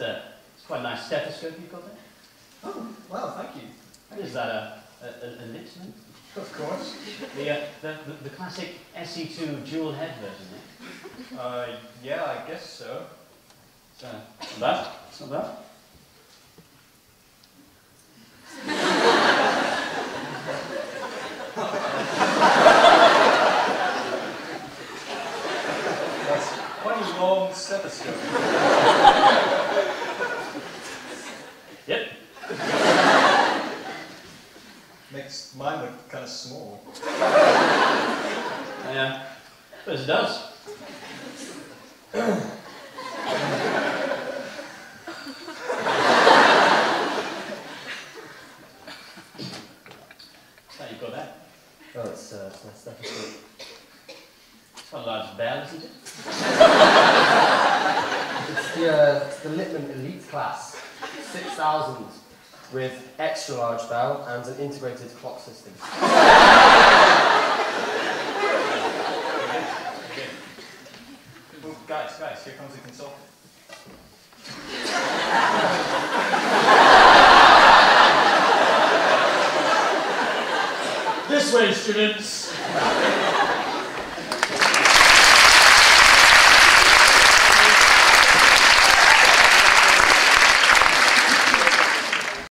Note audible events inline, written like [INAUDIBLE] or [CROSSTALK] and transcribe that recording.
a, it's quite a nice stethoscope you've got there. Oh, well, thank you. And is that a, a, a, a Littmann? Of course. The, uh, the, the, the classic SE2 dual head version, eh? Uh, yeah, I guess so. So, not bad. It's not bad. That's quite a long stethoscope. [LAUGHS] Yep. Makes mine look kind of small. Yeah. But it does. [LAUGHS] so you got that? Oh, it's, uh, it's my stethoscope. It's not a large bell, isn't it? [LAUGHS] It's the, uh, the Littmann Elite Class, 6000, with extra large bell and an integrated clock system. Guys, guys, here comes the consultant. This way, students!